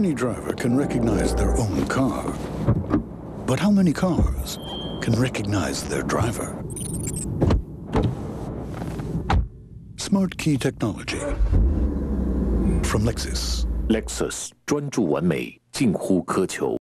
Any driver can recognize their own car. But how many cars can recognize their driver? Smart Key Technology from Lexus. Lexus 专注完美，近乎苛求。